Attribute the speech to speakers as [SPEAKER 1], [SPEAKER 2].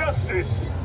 [SPEAKER 1] justice.